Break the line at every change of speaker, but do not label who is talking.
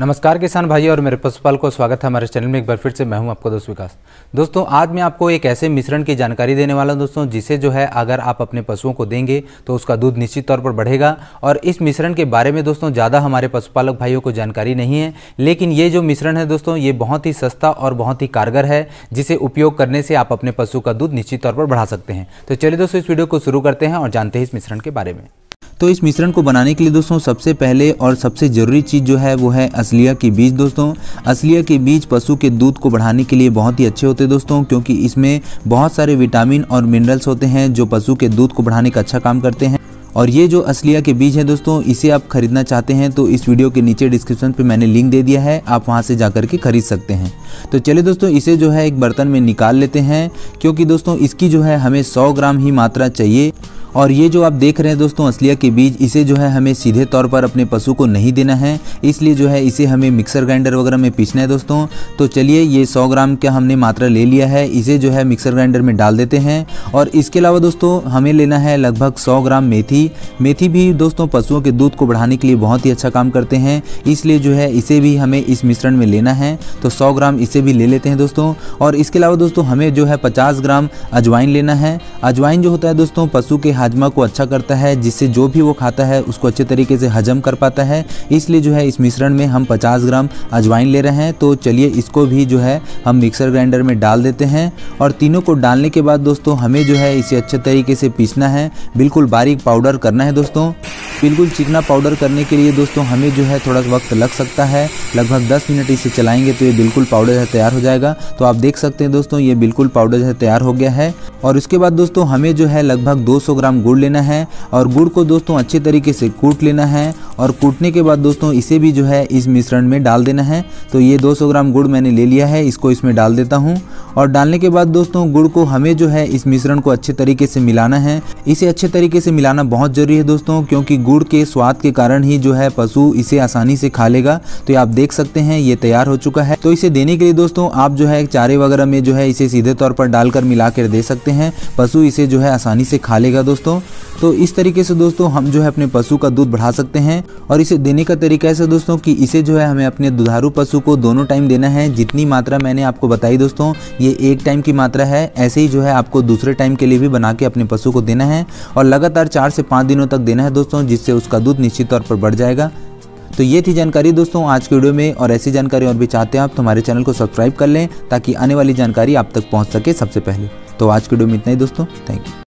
नमस्कार किसान भाई और मेरे पशुपाल को स्वागत है हमारे चैनल में। एक बार फिर से मैं हूँ आपका दोस्त विकास। दोस्तों, आज मैं आपको एक ऐसे मिश्रण की जानकारी देने वाला हूँ दोस्तों, जिसे जो है अगर आप अपने पशुओं को देंगे तो उसका दूध निश्चित तौर पर बढ़ेगा। और इस मिश्रण के बारे में दोस्तों, ज़्यादा हमारे पशुपालक भाइयों को जानकारी नहीं है, लेकिन ये जो मिश्रण है दोस्तों, ये बहुत ही सस्ता और बहुत ही कारगर है, जिसे उपयोग करने से आप अपने पशु का दूध निश्चित तौर पर बढ़ा सकते हैं। तो चलिए दोस्तों, इस वीडियो को शुरू करते हैं और जानते हैं इस मिश्रण के बारे में। तो इस मिश्रण को बनाने के लिए दोस्तों, सबसे पहले और सबसे ज़रूरी चीज़ जो है वो है असलिया के बीज दोस्तों। असलिया के बीज पशु के दूध को बढ़ाने के लिए बहुत ही अच्छे होते हैं दोस्तों, क्योंकि इसमें बहुत सारे विटामिन और मिनरल्स होते हैं जो पशु के दूध को बढ़ाने का अच्छा काम करते हैं। और ये जो असलिया के बीज है दोस्तों, इसे आप खरीदना चाहते हैं तो इस वीडियो के नीचे डिस्क्रिप्शन पे मैंने लिंक दे दिया है, आप वहाँ से जाकर के खरीद सकते हैं। तो चलिए दोस्तों, इसे जो है एक बर्तन में निकाल लेते हैं, क्योंकि दोस्तों इसकी जो है हमें 100 ग्राम ही मात्रा चाहिए। और ये जो आप देख रहे हैं दोस्तों, असलिया के बीज, इसे जो है हमें सीधे तौर पर अपने पशु को नहीं देना है। इसलिए जो है, इसे हमें मिक्सर ग्राइंडर वगैरह में पीसना है दोस्तों। तो चलिए, ये 100 ग्राम का हमने मात्रा ले लिया है। इसे जो है मिक्सर ग्राइंडर में डाल देते हैं। और इसके अलावा दोस्तों, हमें लेना है लगभग सौ ग्राम मेथी। मेथी भी दोस्तों, पशुओं के दूध को बढ़ाने के लिए बहुत ही अच्छा काम करते हैं। इसलिए जो है, इसे भी हमें इस मिश्रण में लेना है। तो सौ ग्राम इसे भी ले लेते हैं दोस्तों। और इसके अलावा दोस्तों, हमें जो है पचास ग्राम अजवाइन लेना है। अजवाइन जो होता है दोस्तों, पशु के हाजमा को अच्छा करता है, जिससे जो भी वो खाता है, उसको अच्छे तरीके से हजम कर पाता है। इसलिए जो है, इस मिश्रण में हम 50 ग्राम अजवाइन ले रहे हैं। तो चलिए, इसको भी जो है, हम मिक्सर ग्राइंडर में डाल देते हैं। और तीनों को डालने के बाद दोस्तों, हमें जो है, इसे अच्छे तरीके से पीसना है। बिल्कुल बारीक पाउडर करना है दोस्तों। बिल्कुल चिकना पाउडर करने के लिए दोस्तों, हमें जो है, थोड़ा वक्त लग सकता है। लगभग 10 मिनट इसे चलाएँगे तो ये बिल्कुल पाउडर है, तैयार हो जाएगा। तो आप देख सकते हैं दोस्तों, ये बिल्कुल पाउडर है, तैयार हो गया है। और उसके बाद दोस्तों, हमें जो है, लगभग 200 ग्राम गुड़ लेना है और गुड़ को दोस्तों अच्छे तरीके से कूट लेना है और कूटने के बाद दोस्तों इसे भी जो है इस मिश्रण में डाल देना है। तो ये 200 ग्राम गुड़ मैंने ले लिया है, इसको इसमें डाल देता हूँ। और डालने के बाद दोस्तों गुड़ को हमें जो है इस मिश्रण को अच्छे तरीके से मिलाना है। इसे अच्छे तरीके से मिलाना बहुत ज़रूरी है दोस्तों, क्योंकि गुड़ के स्वाद के कारण ही जो है पशु इसे आसानी से खा लेगा। तो आप देख सकते हैं, ये तैयार हो चुका है। तो इसे देने के लिए दोस्तों आप जो है चारे वगैरह में जो है इसे सीधे तौर पर डालकर मिला कर दे सकते हैं। पशु इसे जो है आसानी से खा लेगा दोस्तों। तो इस तरीके से दोस्तों हम जो है अपने पशु का दूध बढ़ा सकते हैं और इसे देने का तरीका ऐसा दोस्तों कि इसे जो है हमें अपने दुधारू पशु को दोनों टाइम देना है, जितनी मात्रा मैंने आपको बताई दोस्तों, ये एक टाइम की मात्रा है, ऐसे ही जो है आपको दूसरे टाइम के लिए भी बना के अपने पशु को देना है और लगातार चार से पाँच दिनों तक देना है दोस्तों, जिससे उसका दूध निश्चित तौर पर बढ़ जाएगा। तो ये थी जानकारी दोस्तों आज के वीडियो में और ऐसी जानकारी और भी चाहते हैं आप तो हमारे चैनल को सब्सक्राइब कर लें ताकि आने वाली जानकारी आप तक पहुँच सके सबसे पहले। तो आज के वीडियो में इतना ही दोस्तों, थैंक यू।